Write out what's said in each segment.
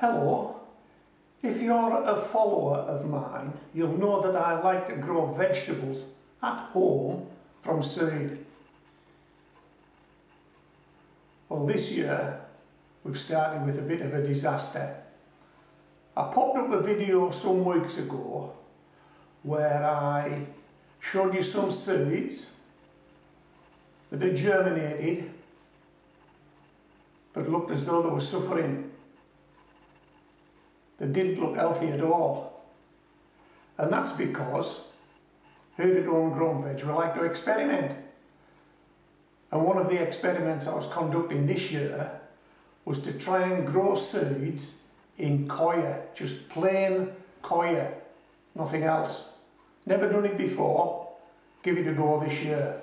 Hello. If you're a follower of mine, you'll know that I like to grow vegetables at home from seed. Well, this year we've started with a bit of a disaster. I popped up a video some weeks ago where I showed you some seeds that had germinated but looked as though they were suffering. They didn't look healthy at all. And that's because here at Homegrown Veg we like to experiment. And one of the experiments I was conducting this year was to try and grow seeds in coir, just plain coir, nothing else. Never done it before, give it a go this year.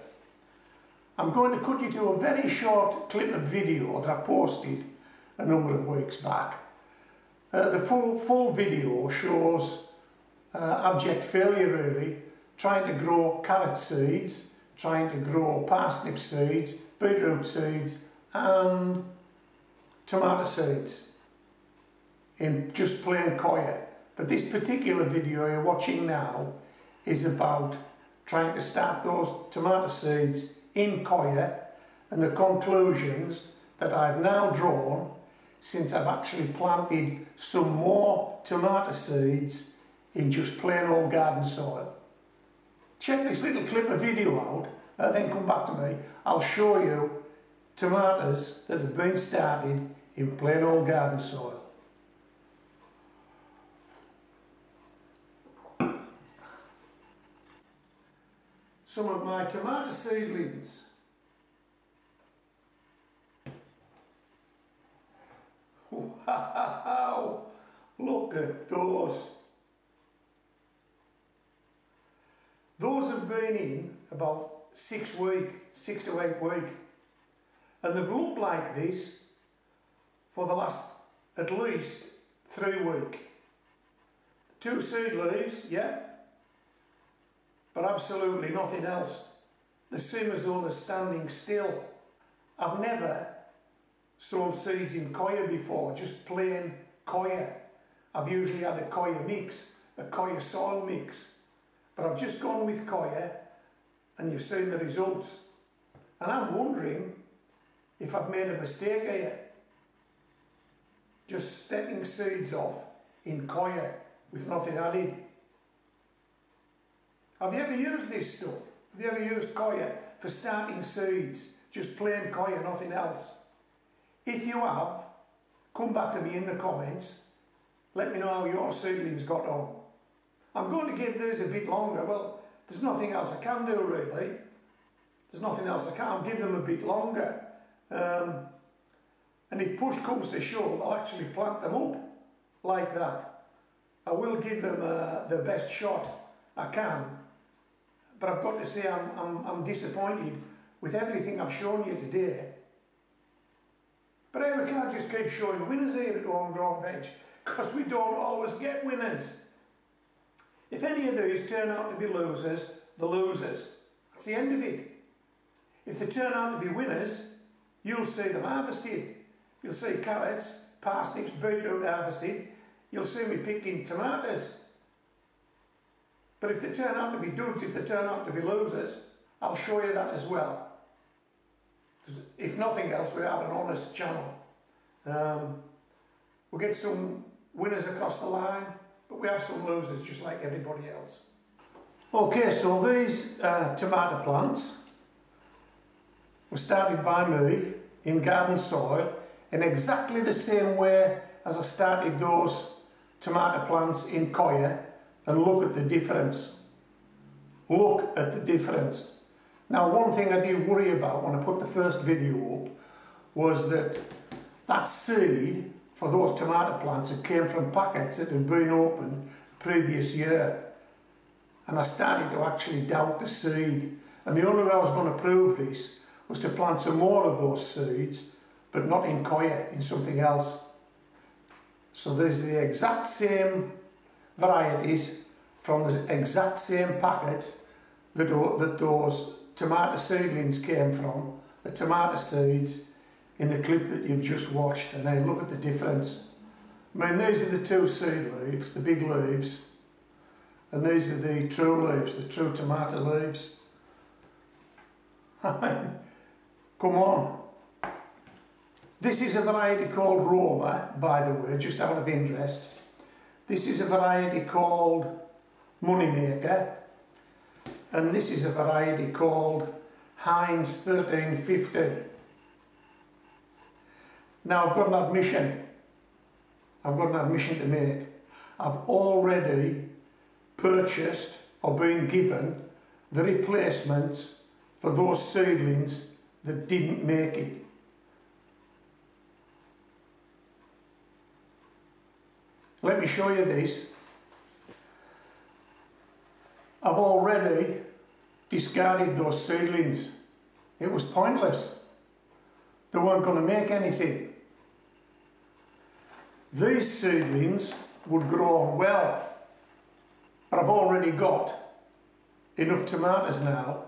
I'm going to cut you to a very short clip of video that I posted a number of weeks back. Uh, the full, full video shows uh, abject failure really, trying to grow carrot seeds, trying to grow parsnip seeds, beetroot seeds and tomato seeds in just plain coir. But this particular video you're watching now is about trying to start those tomato seeds in coir and the conclusions that I've now drawn since I've actually planted some more tomato seeds in just plain old garden soil. Check this little clip of video out and then come back to me. I'll show you tomatoes that have been started in plain old garden soil. some of my tomato seedlings. Wow! Look at those. Those have been in about six week, six to eight week. And they've looked like this for the last at least three week. Two seed leaves, yeah, but absolutely nothing else. They seem as though they're standing still. I've never sown seeds in coir before, just plain coir. I've usually had a coir mix, a coir soil mix. But I've just gone with coir and you've seen the results. And I'm wondering if I've made a mistake here. Just stepping seeds off in coir with nothing added. Have you ever used this stuff? Have you ever used coir for starting seeds? Just plain coir, nothing else? If you have, come back to me in the comments. Let me know how your seedlings got on. I'm going to give these a bit longer. Well, there's nothing else I can do really. There's nothing else I can. I'll give them a bit longer. Um, and if push comes to shove, I'll actually plant them up like that. I will give them uh, the best shot I can but I've got to say I'm, I'm, I'm disappointed with everything I've shown you today. But we can't just keep showing winners here at Homegrown Veg because we don't always get winners. If any of these turn out to be losers, the losers. That's the end of it. If they turn out to be winners, you'll see them harvested. You'll see carrots, parsnips, beetroot harvested. You'll see me picking tomatoes. But if they turn out to be duds, if they turn out to be losers, I'll show you that as well. If nothing else, we have an honest channel. Um, we'll get some winners across the line, but we have some losers just like everybody else. Okay, so these uh, tomato plants were started by me in garden soil in exactly the same way as I started those tomato plants in coir and look at the difference. Look at the difference. Now one thing I did worry about when I put the first video up was that that seed for those tomato plants that came from packets that had been opened previous year and I started to actually doubt the seed and the only way I was going to prove this was to plant some more of those seeds but not in coir, in something else. So there's the exact same varieties from the exact same packets that, that those tomato seedlings came from, the tomato seeds in the clip that you've just watched and then look at the difference. I mean, these are the two seed leaves, the big leaves, and these are the true leaves, the true tomato leaves. Come on. This is a variety called Roma, by the way, just out of interest. This is a variety called Moneymaker, and this is a variety called Heinz 1350. Now I've got an admission. I've got an admission to make. I've already purchased or been given the replacements for those seedlings that didn't make it. Let me show you this. I've already discarded those seedlings. It was pointless. They weren't going to make anything. These seedlings would grow well, but I've already got enough tomatoes now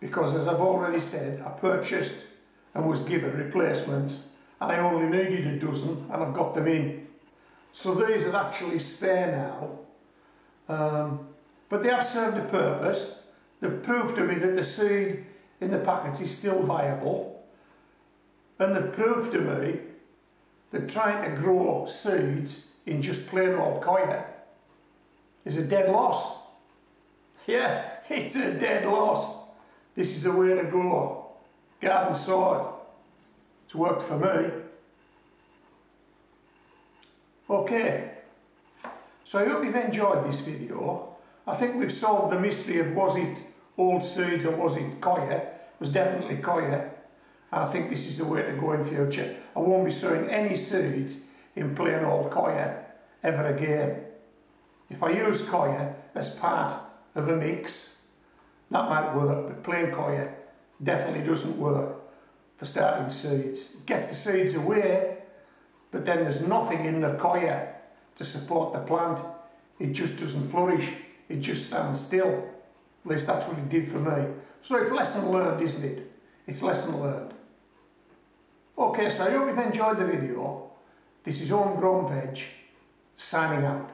because as I've already said, I purchased and was given replacements and I only needed a dozen and I've got them in. So these are actually spare now, um, but they have served a purpose. They've proved to me that the seed in the packet is still viable and they've proved to me that trying to grow seeds in just plain old coir is a dead loss. Yeah, it's a dead loss. This is the way to go. Garden soil. It's worked for me. Okay, so I hope you've enjoyed this video. I think we've solved the mystery of was it old seeds or was it. It was definitely coir. And I think this is the way to go in future. I won't be sowing any seeds in plain old coir ever again. If I use coir as part of a mix, that might work, but plain coir definitely doesn't work for starting seeds. It gets the seeds away, but then there's nothing in the coir to support the plant. It just doesn't flourish. It just stands still. At least that's what it did for me. So it's lesson learned, isn't it? It's lesson learned. Okay, so I hope you've enjoyed the video. This is Homegrown Veg, signing out.